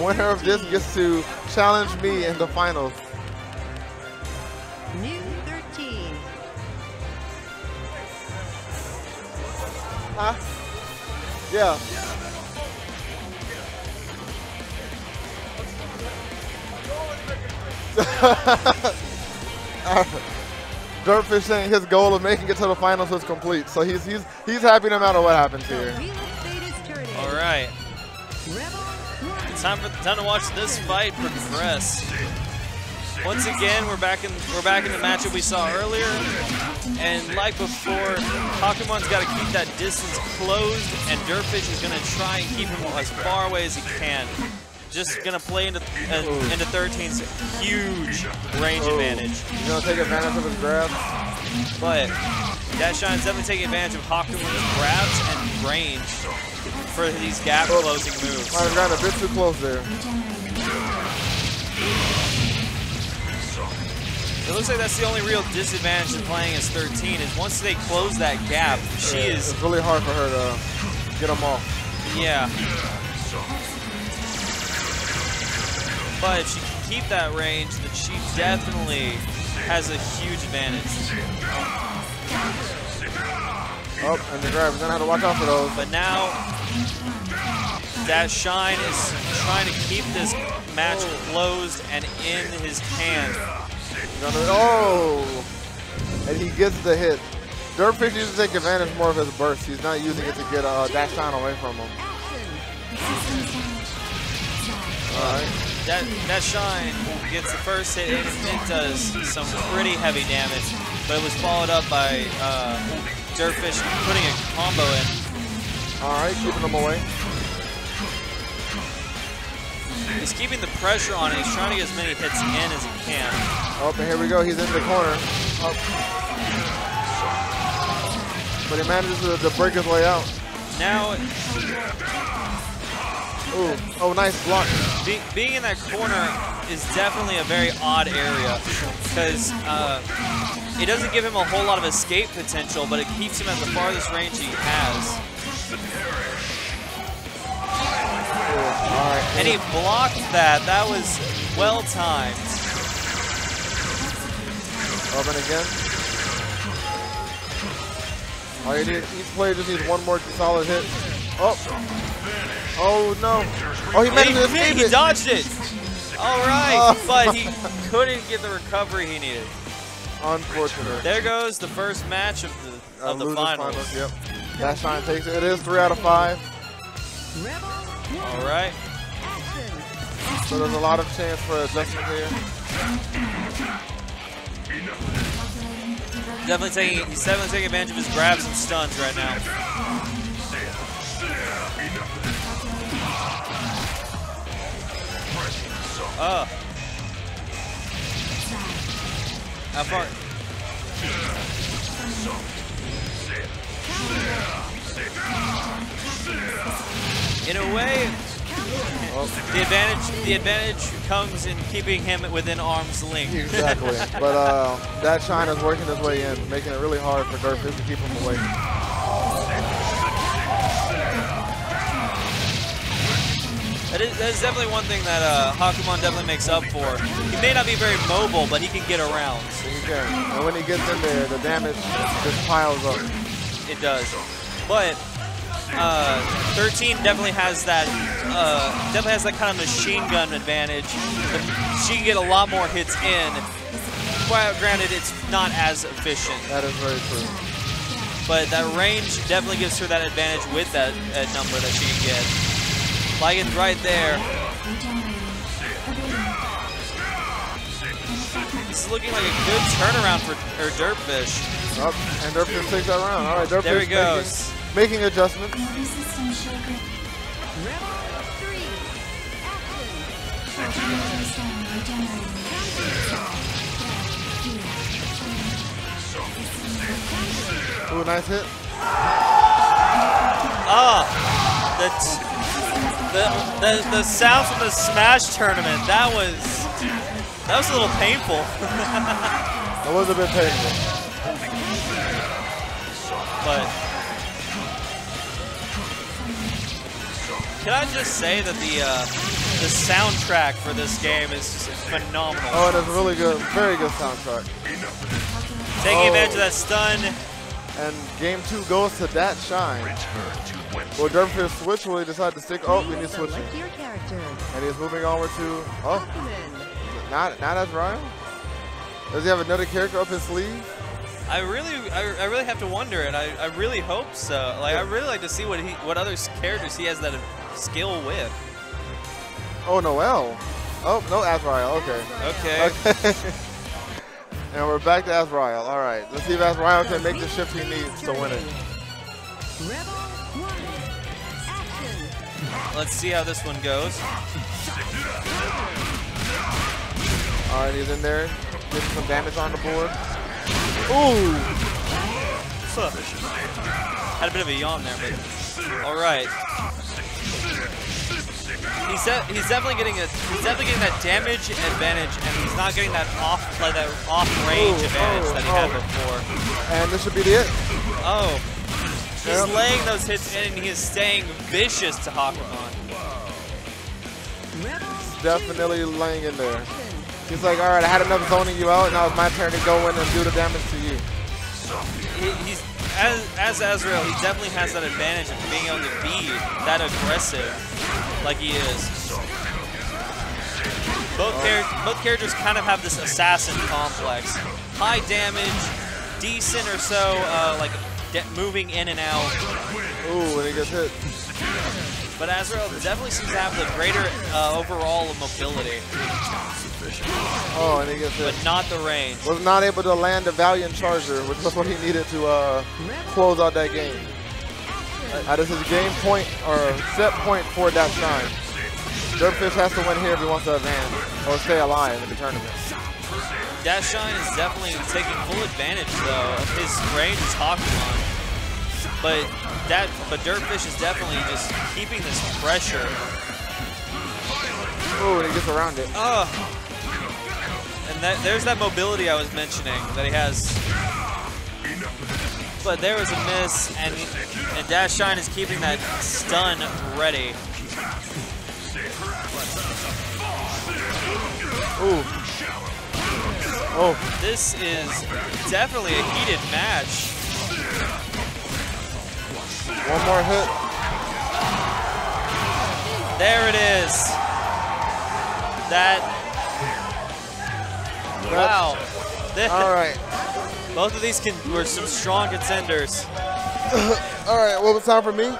winner of this gets to challenge me in the finals. New 13. Huh? Yeah. Derpfish saying his goal of making it to the finals is complete, so he's he's he's happy no matter what happens here. Wheel of Fate is turning. All right, Rebel one. It's time for time to watch this fight progress. Once again, we're back in we're back in the matchup we saw earlier, and like before, Hakumen's got to keep that distance closed, and Derpfish is gonna try and keep him as far away as he can. Just gonna play into uh, into 13's huge range advantage. He's gonna take advantage of his grab. But DatShine's definitely taking advantage of Hakumen's grabs and range for these gap oh. closing moves. Have gotten a bit too close there. It looks like that's the only real disadvantage to playing as 13 is once they close that gap, she Yeah, is, It's really hard for her to get them off. yeah. But if she can keep that range, then she definitely has a huge advantage. Oh, and the grab. He's gonna have to watch out for those. But now, DatShine is trying to keep this match closed and in his hand. Oh! And he gets the hit. Derpfish used to take advantage more of his burst. He's not using it to get uh, dash down away from him. Alright. That DatShine gets the first hit and it does some pretty heavy damage, but it was followed up by uh, Derpfish putting a combo in. Alright, keeping him away. He's keeping the pressure on it. He's trying to get as many hits in as he can. Oh, and here we go. He's in the corner. Oh. But he manages to, to break his way out. Now, Ooh. Oh, nice block. be, being in that corner is definitely a very odd area because uh, it doesn't give him a whole lot of escape potential, but it keeps him at the farthest range he has. And he blocked that. That was well timed. And again. All you need, each player just needs one more solid hit. Oh. Oh no. Oh, he managed to He, escape he it. dodged it. All right, Oh. but he couldn't get the recovery he needed. Unfortunate. There goes the first match of the Uh, of the losers finals. Yep. DatShine takes it. It is three out of five. All right. So there's a lot of chance for adjustment here. Definitely taking he's definitely taking advantage of his grabs and stuns right now. Uh. How far? In a way, the advantage the advantage comes in keeping him within arm's length. Exactly. but uh, DatShine is working his way in, making it really hard for Derpfish to keep him away. That is, that is definitely one thing that uh, Hakumen definitely makes up for. He may not be very mobile, but he can get around. He can. And when he gets in there, the damage just piles up. It does. But uh, 13 definitely has that uh, definitely has that kind of machine gun advantage. She can get a lot more hits in. Quite granted, it's not as efficient, That is very true. but that range definitely gives her that advantage with that, that number that she can get. Like it's right there. This is looking like a good turnaround for her Derpfish. Up, and Derpfish takes that round. All right, Derpfish There he goes. Making, adjustments. Ooh, nice hit. Ah, the, the the the sound from the Smash tournament. That was that was a little painful. That was a bit painful. but can I just say that the uh, the soundtrack for this game is just phenomenal. Oh, and it's a really good, very good soundtrack. Taking oh. advantage of that stun. And game two goes to DatShine. Will Derpfish switch? Will he decide to stick? Oh, and he's switching. Select your character. And he's moving over to, oh, not not as Ryan. Does he have another character up his sleeve? I really, I, I really have to wonder, and I, I really hope so. Like, I really like to see what he, what other characters he has that skill with. Oh, Noel. Oh, no, Azrael. Okay. Okay. Okay. and we're back to Azrael. All right. Let's see if Azrael can make the shift he needs to win it. Rebel one. Action. Let's see how this one goes. All right, he's in there, getting some damage on the board. Ooh. What's? Had a bit of a yawn there, but all right. He's, de- he's definitely getting a he's definitely getting that damage advantage, and he's not getting that off like that off range Ooh, advantage oh, that he had oh. oh. before. And this should be the it. Oh, he's Yep. laying those hits in, and he is staying vicious to Hakumen. Rebel Definitely laying in there. He's like, all right, I had enough zoning you out. Now it's my turn to go in and do the damage to you. He, he's as as Azrael, he definitely has that advantage of being able to be that aggressive, like he is. Both char- both characters kind of have this assassin complex, high damage, decent or so, uh, like moving in and out. Ooh, when he gets hit. But Azrael definitely seems to have the greater uh, overall mobility, Oh, and he gets hit. but not the range. Was not able to land a Valiant Charger, which was what he needed to uh, close out that game. Uh, this is game point or set point for that shine. Derpfish has to win here if he wants to advance or stay alive in the tournament. That Shine is definitely taking full advantage though of his range as Hakumen. But that but Derpfish is definitely just keeping this pressure. Ooh, and he gets around it. Ugh. And that, there's that mobility I was mentioning that he has. But there was a miss, and and DatShine is keeping that stun ready. Ooh. Oh, This is definitely a heated match. one more hit. There it is. That. Wow. All right. Both of these can, were some strong contenders. All right, well, it's time for me.